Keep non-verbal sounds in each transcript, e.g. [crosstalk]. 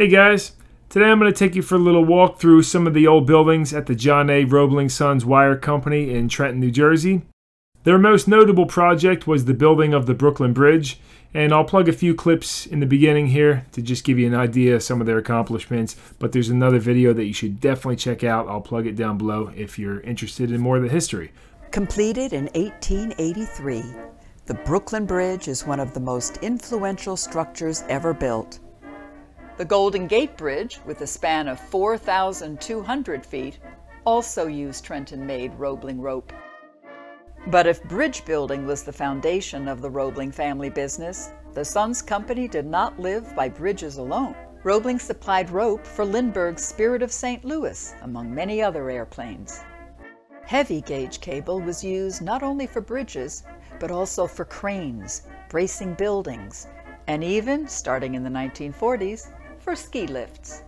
Hey guys, today I'm going to take you for a little walk through some of the old buildings at the John A. Roebling Sons Wire Company in Trenton, New Jersey. Their most notable project was the building of the Brooklyn Bridge, and I'll plug a few clips in the beginning here to just give you an idea of some of their accomplishments. But there's another video that you should definitely check out. I'll plug it down below if you're interested in more of the history. Completed in 1883, the Brooklyn Bridge is one of the most influential structures ever built. The Golden Gate Bridge, with a span of 4,200 feet, also used Trenton-made Roebling rope. But if bridge building was the foundation of the Roebling family business, the Sons Company did not live by bridges alone. Roebling supplied rope for Lindbergh's Spirit of St. Louis, among many other airplanes. Heavy gauge cable was used not only for bridges, but also for cranes, bracing buildings, and even, starting in the 1940s, for ski lifts.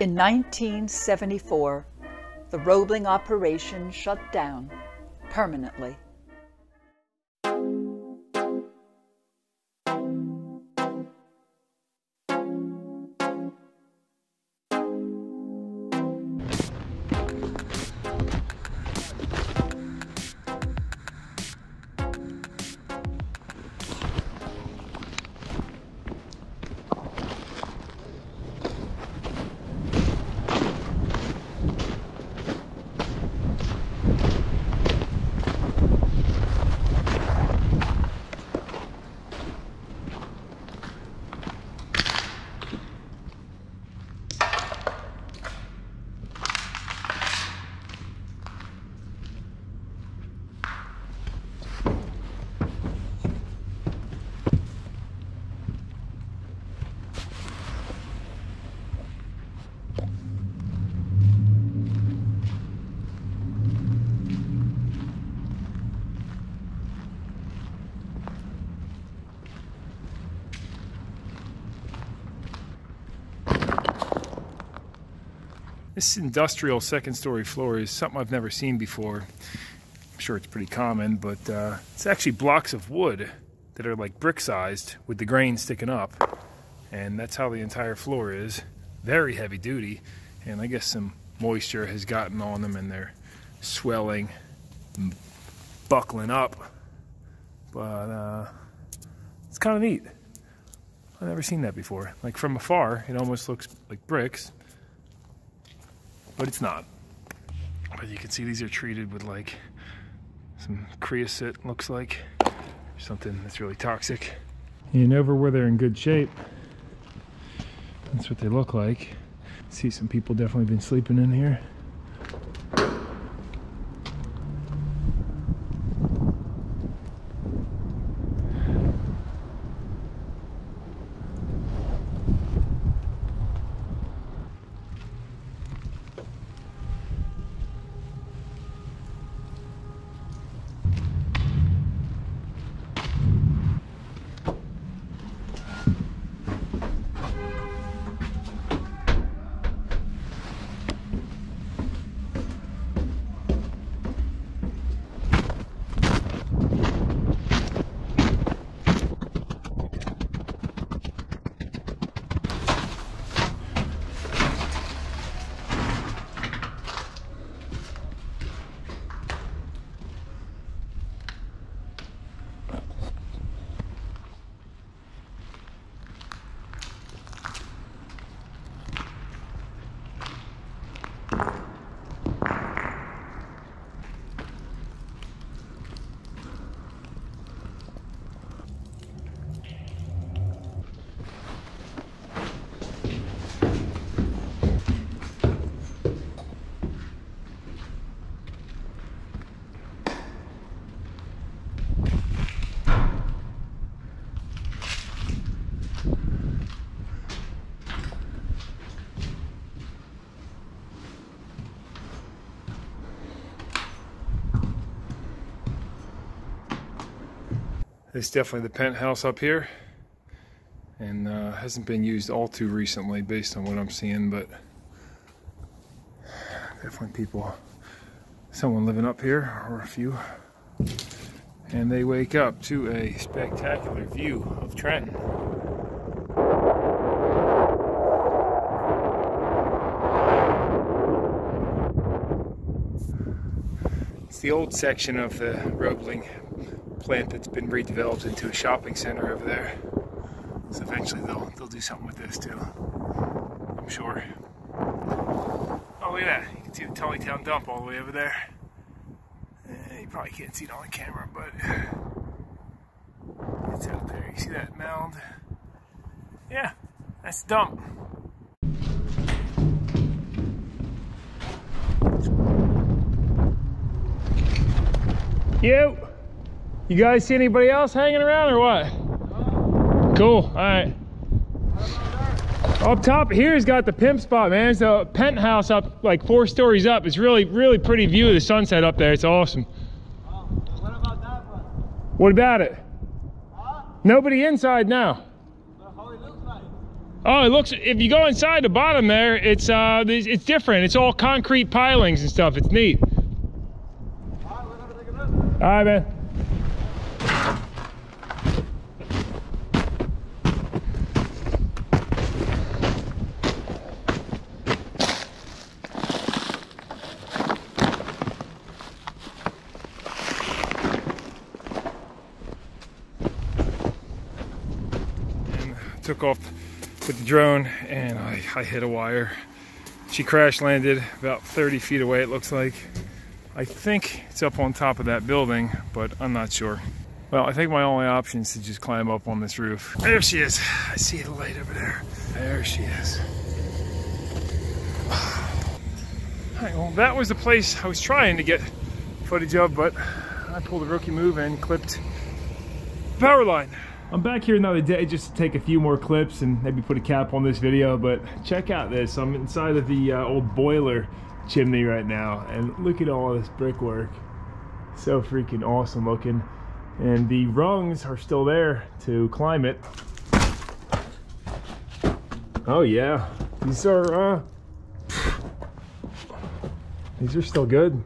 In 1974, the Roebling operation shut down permanently. This industrial second story floor is something I've never seen before. I'm sure it's pretty common, but uh, it's actually blocks of wood that are like brick sized with the grain sticking up. And that's how the entire floor is. Very heavy duty. And I guess some moisture has gotten on them and they're swelling, buckling up. But uh, it's kind of neat. I've never seen that before. Like from afar, it almost looks like bricks, but it's not. But you can see these are treated with like some creosote, looks like, something that's really toxic. You know where they're in good shape. That's what they look like. See some people definitely been sleeping in here. It's definitely the penthouse up here and uh, hasn't been used all too recently based on what I'm seeing, but definitely people, someone living up here or a few. And they wake up to a spectacular view of Trenton. It's the old section of the Roebling plant that's been redeveloped into a shopping center over there. So eventually they'll they'll do something with this too. I'm sure. Oh look at that. You can see the Tullytown dump all the way over there. Eh, you probably can't see it on the camera, but it's out there. You see that mound? Yeah, that's the dump. You, you guys see anybody else hanging around or what? Cool, all right. Up top here's got the pimp spot, man. It's a penthouse up like four stories up. It's really, really pretty view of the sunset up there. It's awesome. What about that one? What about it? Huh? Nobody inside now. Oh, it looks, if you go inside the bottom there, it's uh, it's different. It's all concrete pilings and stuff. It's neat. All right, man. And took off with the drone and I, I hit a wire. She crash landed about 30 feet away, it looks like. I think it's up on top of that building, but I'm not sure. Well, I think my only option is to just climb up on this roof. There she is. I see the light over there. There she is. Right, well, that was the place I was trying to get footage of, but I pulled a rookie move and clipped power line. I'm back here another day just to take a few more clips and maybe put a cap on this video, but check out this. I'm inside of the uh, old boiler chimney right now, and look at all this brickwork. So freaking awesome looking. And the rungs are still there to climb it. Oh yeah, these are, uh, these are still good.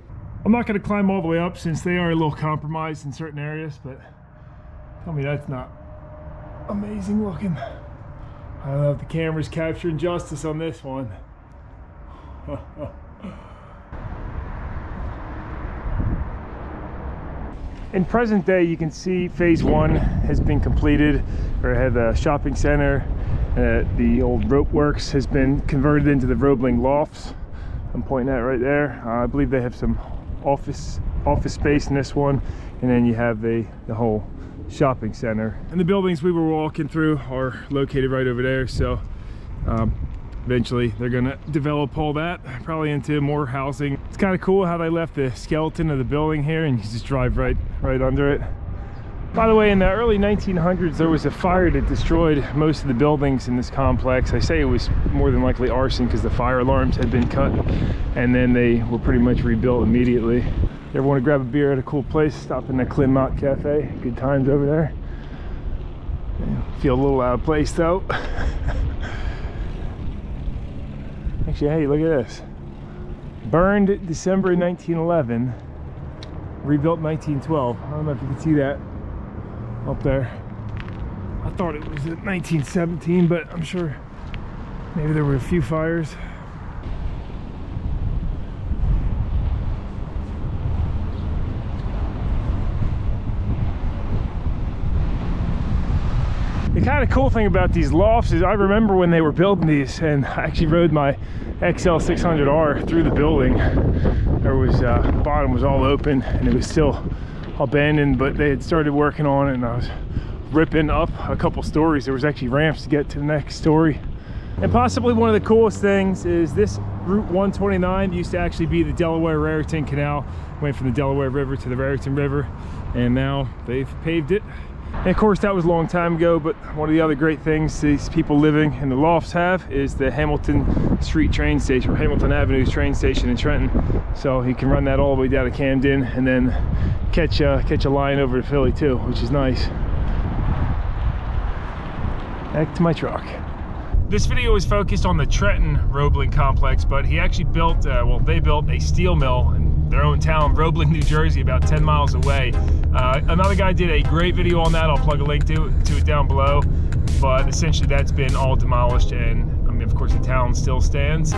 I'm not gonna climb all the way up since they are a little compromised in certain areas, but tell me that's not amazing looking. I don't know if the camera's capturing justice on this one. [laughs] In present day, you can see phase one has been completed, or had the shopping center. Uh, the old rope works has been converted into the Roebling lofts. I'm pointing at right there. Uh, I believe they have some office office space in this one, and then you have the the whole shopping center. And the buildings we were walking through are located right over there. So um, eventually they're gonna develop all that probably into more housing. It's kind of cool how they left the skeleton of the building here and you just drive right right under it. By the way, in the early 1900s, there was a fire that destroyed most of the buildings in this complex. I say it was more than likely arson because the fire alarms had been cut and then they were pretty much rebuilt immediately. You ever want to grab a beer at a cool place, stop in the Clinmont Cafe. Good times over there. Feel a little out of place though. [laughs] Actually, hey, look at this. Burned December 1911, rebuilt 1912. I don't know if you can see that up there. I thought it was in 1917, but I'm sure maybe there were a few fires. The kind of cool thing about these lofts is I remember when they were building these and I actually rode my XL 600R through the building. There was, uh, the bottom was all open and it was still abandoned, but they had started working on it and I was ripping up a couple stories. There was actually ramps to get to the next story. And possibly one of the coolest things is this Route 129 used to actually be the Delaware Raritan Canal. Went from the Delaware River to the Raritan River and now they've paved it and of course, that was a long time ago, but one of the other great things these people living in the lofts have is the Hamilton Street train station, or Hamilton Avenue train station in Trenton. So you can run that all the way down to Camden and then catch a, catch a line over to Philly too, which is nice. Back to my truck. This video is focused on the Trenton Roebling complex, but he actually built, uh, well, they built a steel mill in their own town, Roebling, New Jersey, about 10 miles away. Uh, another guy did a great video on that. I'll plug a link to, to it down below. But essentially, that's been all demolished, and I mean, of course, the town still stands.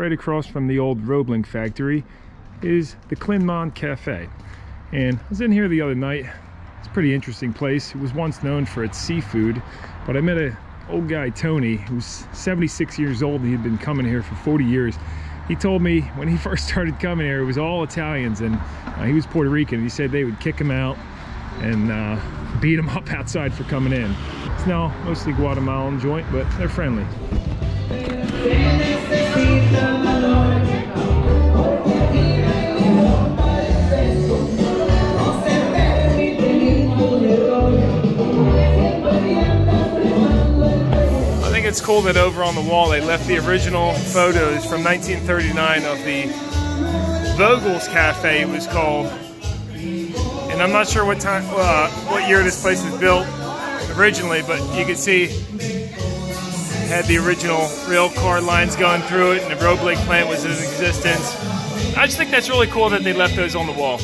Right across from the old Roebling factory, is the Clinmont Cafe. And I was in here the other night. It's a pretty interesting place. It was once known for its seafood, but I met a old guy, Tony, who's 76 years old. He had been coming here for 40 years. He told me when he [laughs] first started coming here, it was all Italians, and uh, he was Puerto Rican. He said they would kick him out and uh, beat him [laughs] up outside for coming in. It's now mostly Guatemalan joint, but they're friendly. I think it's cool that over on the wall they left the original photos from 1939 of the Vogel's Cafe, it was called. And I'm not sure what time, uh, what year this place was built originally, but you can see had the original rail car lines going through it, and the Roebling plant was in existence. I just think that's really cool that they left those on the wall.